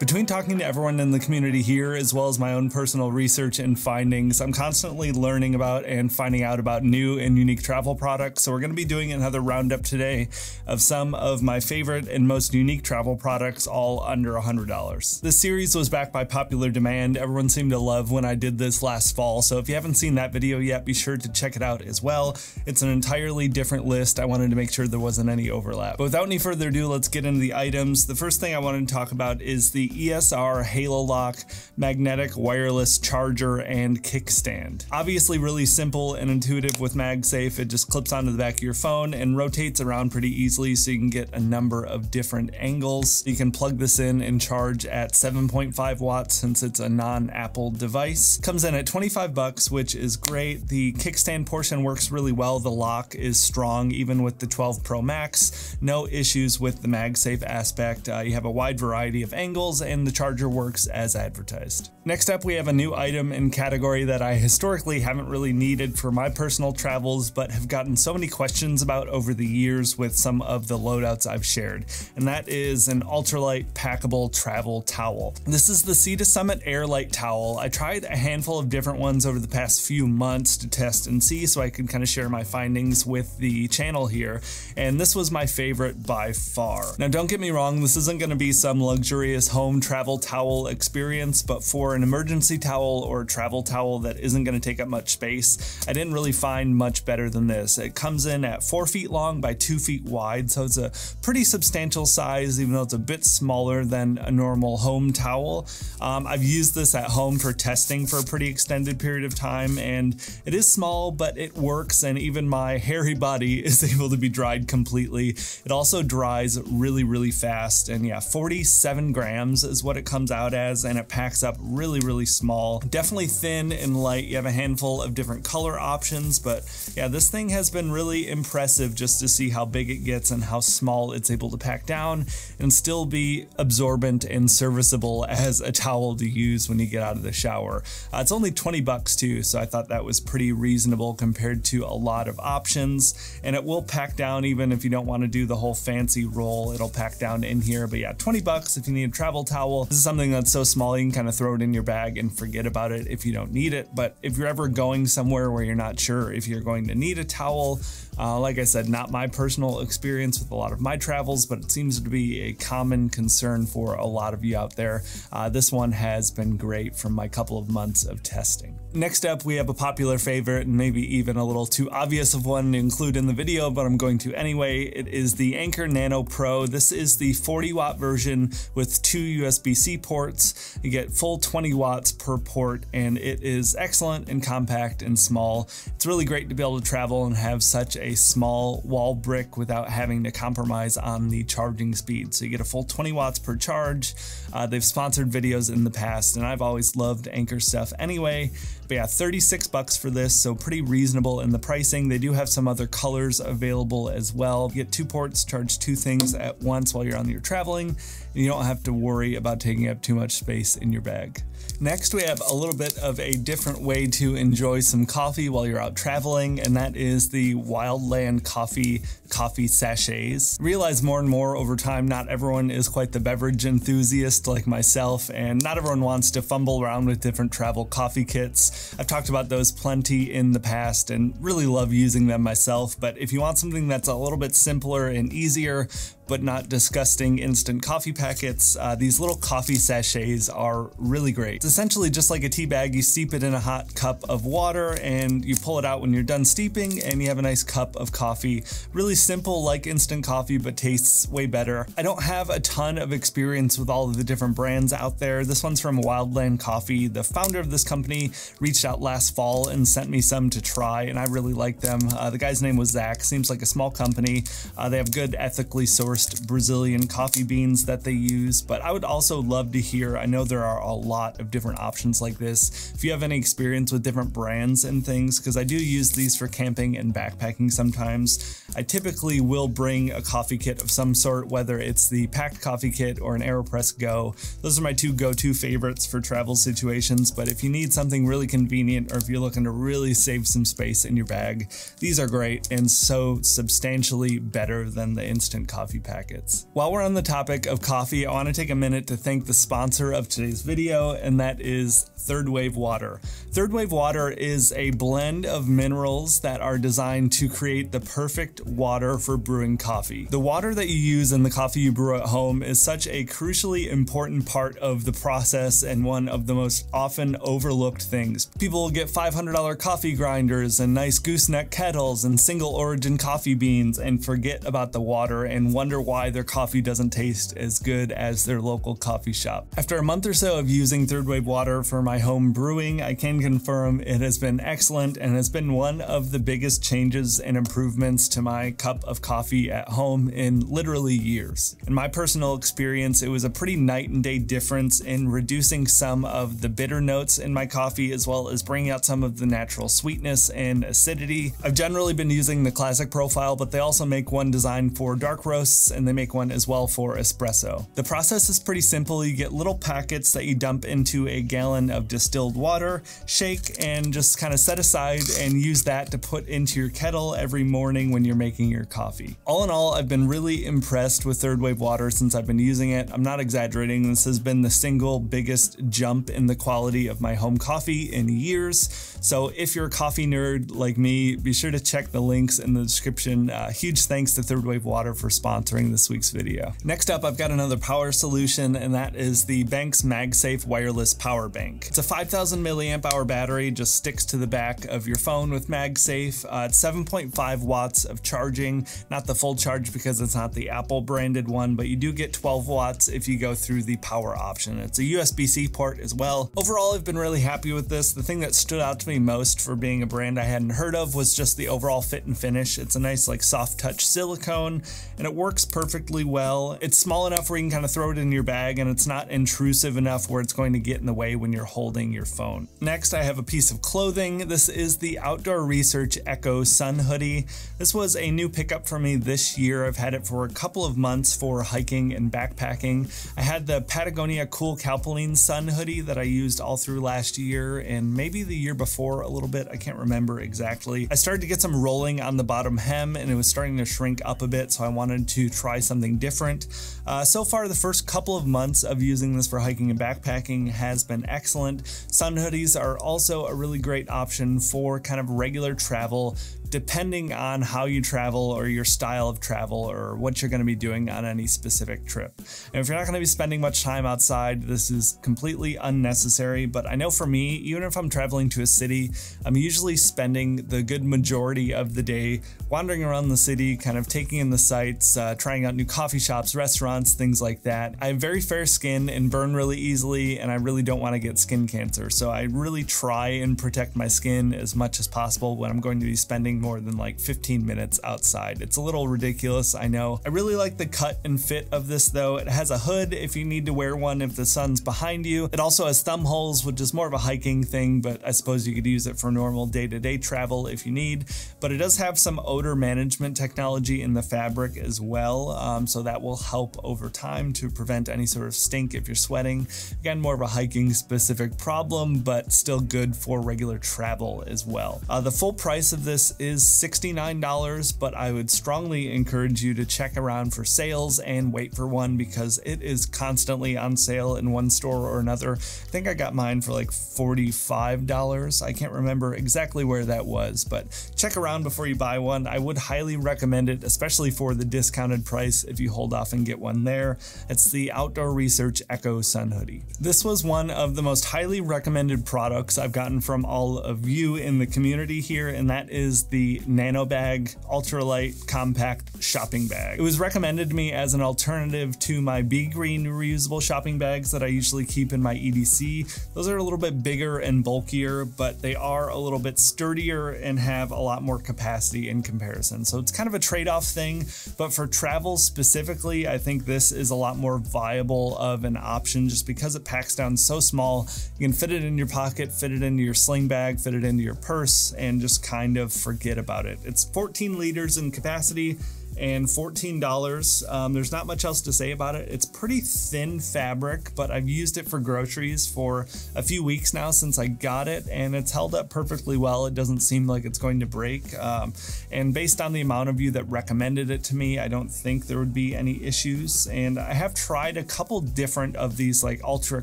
Between talking to everyone in the community here, as well as my own personal research and findings, I'm constantly learning about and finding out about new and unique travel products. So, we're going to be doing another roundup today of some of my favorite and most unique travel products, all under $100. This series was backed by popular demand. Everyone seemed to love when I did this last fall. So, if you haven't seen that video yet, be sure to check it out as well. It's an entirely different list. I wanted to make sure there wasn't any overlap. But without any further ado, let's get into the items. The first thing I wanted to talk about is the ESR HaloLock magnetic wireless charger and kickstand. Obviously really simple and intuitive with MagSafe. It just clips onto the back of your phone and rotates around pretty easily so you can get a number of different angles. You can plug this in and charge at 7.5 watts since it's a non-Apple device. Comes in at 25 bucks, which is great. The kickstand portion works really well. The lock is strong even with the 12 Pro Max. No issues with the MagSafe aspect. Uh, you have a wide variety of angles and the charger works as advertised. Next up, we have a new item in category that I historically haven't really needed for my personal travels, but have gotten so many questions about over the years with some of the loadouts I've shared, and that is an ultralight packable travel towel. This is the Sea to Summit Airlite Towel. I tried a handful of different ones over the past few months to test and see so I could kind of share my findings with the channel here, and this was my favorite by far. Now don't get me wrong, this isn't going to be some luxurious home home travel towel experience, but for an emergency towel or travel towel that isn't going to take up much space, I didn't really find much better than this. It comes in at four feet long by two feet wide, so it's a pretty substantial size, even though it's a bit smaller than a normal home towel. Um, I've used this at home for testing for a pretty extended period of time, and it is small, but it works, and even my hairy body is able to be dried completely. It also dries really, really fast, and yeah, 47 grams grams is what it comes out as, and it packs up really, really small. Definitely thin and light. You have a handful of different color options, but yeah, this thing has been really impressive just to see how big it gets and how small it's able to pack down and still be absorbent and serviceable as a towel to use when you get out of the shower. Uh, it's only 20 bucks too, so I thought that was pretty reasonable compared to a lot of options, and it will pack down even if you don't want to do the whole fancy roll, it'll pack down in here, but yeah, 20 bucks if you need a travel towel. This is something that's so small you can kind of throw it in your bag and forget about it if you don't need it. But if you're ever going somewhere where you're not sure if you're going to need a towel, uh, like I said, not my personal experience with a lot of my travels, but it seems to be a common concern for a lot of you out there. Uh, this one has been great from my couple of months of testing. Next up, we have a popular favorite and maybe even a little too obvious of one to include in the video, but I'm going to anyway. It is the Anker Nano Pro. This is the 40 watt version with two USB-C ports. You get full 20 watts per port and it is excellent and compact and small. It's really great to be able to travel and have such a small wall brick without having to compromise on the charging speed. So you get a full 20 watts per charge. Uh, they've sponsored videos in the past and I've always loved Anker stuff anyway. But yeah, 36 bucks for this, so pretty reasonable in the pricing. They do have some other colors available as well. You get two ports, charge two things at once while you're on your traveling, and you don't have to worry about taking up too much space in your bag. Next, we have a little bit of a different way to enjoy some coffee while you're out traveling, and that is the Wildland Coffee coffee sachets. Realize more and more over time, not everyone is quite the beverage enthusiast like myself, and not everyone wants to fumble around with different travel coffee kits. I've talked about those plenty in the past and really love using them myself, but if you want something that's a little bit simpler and easier, but not disgusting instant coffee packets, uh, these little coffee sachets are really great. It's essentially just like a tea bag. You steep it in a hot cup of water and you pull it out when you're done steeping and you have a nice cup of coffee. Really simple like instant coffee, but tastes way better. I don't have a ton of experience with all of the different brands out there. This one's from Wildland Coffee. The founder of this company reached out last fall and sent me some to try and I really like them. Uh, the guy's name was Zach. Seems like a small company. Uh, they have good ethically sourced sourced Brazilian coffee beans that they use, but I would also love to hear, I know there are a lot of different options like this, if you have any experience with different brands and things, because I do use these for camping and backpacking sometimes. I typically will bring a coffee kit of some sort, whether it's the Pakt coffee kit or an AeroPress Go. Those are my two go-to favorites for travel situations, but if you need something really convenient or if you're looking to really save some space in your bag, these are great and so substantially better than the instant coffee packets. While we're on the topic of coffee, I want to take a minute to thank the sponsor of today's video, and that is Third Wave Water. Third Wave Water is a blend of minerals that are designed to create the perfect water for brewing coffee. The water that you use in the coffee you brew at home is such a crucially important part of the process and one of the most often overlooked things. People get $500 coffee grinders and nice gooseneck kettles and single origin coffee beans and forget about the water and wonder why their coffee doesn't taste as good as their local coffee shop. After a month or so of using Third Wave Water for my home brewing, I can confirm it has been excellent and has been one of the biggest changes and improvements to my cup of coffee at home in literally years. In my personal experience, it was a pretty night and day difference in reducing some of the bitter notes in my coffee as well as bringing out some of the natural sweetness and acidity. I've generally been using the classic profile, but they also make one designed for dark roasts and they make one as well for espresso. The process is pretty simple. You get little packets that you dump into a gallon of distilled water, shake, and just kind of set aside and use that to put into your kettle every morning when you're making your coffee. All in all, I've been really impressed with Third Wave Water since I've been using it. I'm not exaggerating, this has been the single biggest jump in the quality of my home coffee in years. So if you're a coffee nerd like me, be sure to check the links in the description. Uh, huge thanks to Third Wave Water for sponsoring this week's video. Next up, I've got another power solution, and that is the Banks MagSafe Wireless Power Bank. It's a 5000 milliamp hour battery, just sticks to the back of your phone with MagSafe. Uh, it's 7.5 watts of charging, not the full charge because it's not the Apple branded one, but you do get 12 watts if you go through the power option. It's a USB-C port as well. Overall, I've been really happy with this. The thing that stood out to me most for being a brand I hadn't heard of was just the overall fit and finish. It's a nice like soft touch silicone and it works perfectly well. It's small enough where you can kind of throw it in your bag and it's not intrusive enough where it's going to get in the way when you're holding your phone. Next, I have a piece of clothing. This is the Outdoor Research Echo Sun Hoodie. This was a new pickup for me this year. I've had it for a couple of months for hiking and backpacking. I had the Patagonia Cool Capilene Sun Hoodie that I used all through last year and maybe the year before a little bit. I can't remember exactly. I started to get some rolling on the bottom hem and it was starting to shrink up a bit, so I wanted to try something different. Uh, so far, the first couple of months of using this for hiking and backpacking has been excellent. Sun hoodies are also a really great option for kind of regular travel depending on how you travel or your style of travel or what you're going to be doing on any specific trip. And if you're not going to be spending much time outside, this is completely unnecessary. But I know for me, even if I'm traveling to a city, I'm usually spending the good majority of the day wandering around the city, kind of taking in the sights, uh, trying out new coffee shops, restaurants, things like that. I have very fair skin and burn really easily, and I really don't want to get skin cancer. So I really try and protect my skin as much as possible when I'm going to be spending more than like 15 minutes outside. It's a little ridiculous, I know. I really like the cut and fit of this though. It has a hood if you need to wear one if the sun's behind you. It also has thumb holes, which is more of a hiking thing, but I suppose you could use it for normal day-to-day -day travel if you need. But it does have some odor management technology in the fabric as well, um, so that will help over time to prevent any sort of stink if you're sweating. Again, more of a hiking specific problem, but still good for regular travel as well. Uh, the full price of this is is $69, but I would strongly encourage you to check around for sales and wait for one because it is constantly on sale in one store or another. I think I got mine for like $45. I can't remember exactly where that was, but check around before you buy one. I would highly recommend it, especially for the discounted price if you hold off and get one there. It's the Outdoor Research Echo Sun Hoodie. This was one of the most highly recommended products I've gotten from all of you in the community here, and that is the Nanobag Ultralight Compact Shopping Bag. It was recommended to me as an alternative to my B Green reusable shopping bags that I usually keep in my EDC. Those are a little bit bigger and bulkier, but they are a little bit sturdier and have a lot more capacity in comparison. So it's kind of a trade-off thing, but for travel specifically, I think this is a lot more viable of an option just because it packs down so small. You can fit it in your pocket, fit it into your sling bag, fit it into your purse, and just kind of forget about it. It's 14 liters in capacity and $14. Um, there's not much else to say about it. It's pretty thin fabric, but I've used it for groceries for a few weeks now since I got it, and it's held up perfectly well. It doesn't seem like it's going to break. Um, and based on the amount of you that recommended it to me, I don't think there would be any issues. And I have tried a couple different of these like ultra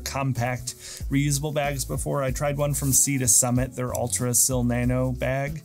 compact reusable bags before. I tried one from Sea to Summit, their Ultra Sil Nano bag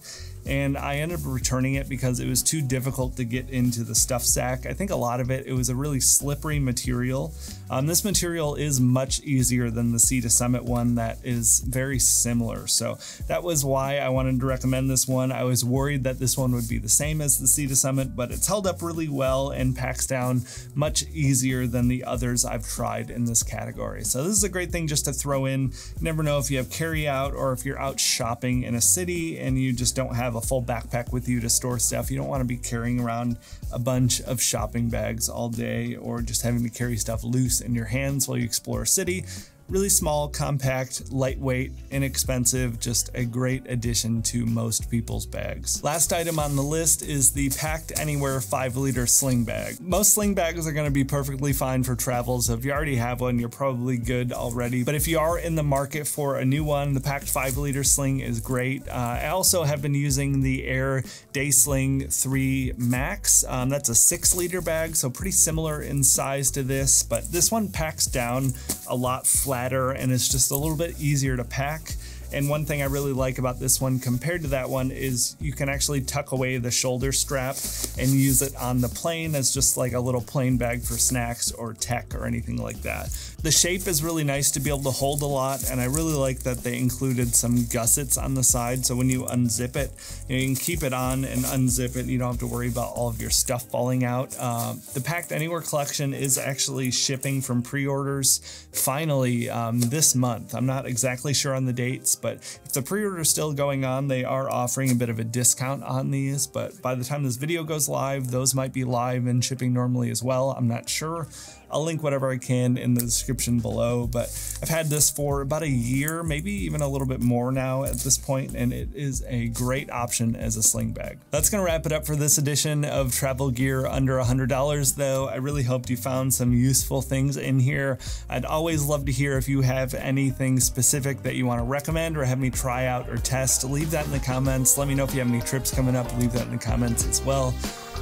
and I ended up returning it because it was too difficult to get into the stuff sack. I think a lot of it, it was a really slippery material. Um, this material is much easier than the Sea to Summit one that is very similar. So that was why I wanted to recommend this one. I was worried that this one would be the same as the Sea to Summit, but it's held up really well and packs down much easier than the others I've tried in this category. So this is a great thing just to throw in. You never know if you have carry out or if you're out shopping in a city and you just don't have a full backpack with you to store stuff. You don't want to be carrying around a bunch of shopping bags all day or just having to carry stuff loose in your hands while you explore a city. Really small, compact, lightweight, inexpensive, just a great addition to most people's bags. Last item on the list is the Pakt Anywhere 5 liter sling bag. Most sling bags are going to be perfectly fine for travel, so if you already have one, you're probably good already. But if you are in the market for a new one, the Pakt 5 liter sling is great. Uh, I also have been using the Aer Day Sling 3 Max. Um, that's a 6 liter bag, so pretty similar in size to this, but this one packs down a lot flatter and it's just a little bit easier to pack. And one thing I really like about this one compared to that one is you can actually tuck away the shoulder strap and use it on the plane as just like a little plane bag for snacks or tech or anything like that. The shape is really nice to be able to hold a lot and I really like that they included some gussets on the side so when you unzip it, you, can keep it on and unzip it. You don't have to worry about all of your stuff falling out. Uh, the Pakt Anywhere collection is actually shipping from pre-orders finally um, this month. I'm not exactly sure on the dates, but if the pre-order is still going on, they are offering a bit of a discount on these. But by the time this video goes live, those might be live and shipping normally as well. I'm not sure. I'll link whatever I can in the description below, but I've had this for about a year, maybe even a little bit more now at this point, and it is a great option as a sling bag. That's gonna wrap it up for this edition of Travel Gear Under $100 though. I really hoped you found some useful things in here. I'd always love to hear if you have anything specific that you wanna recommend or have me try out or test. Leave that in the comments. Let me know if you have any trips coming up. Leave that in the comments as well.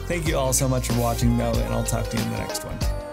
Thank you all so much for watching though, and I'll talk to you in the next one.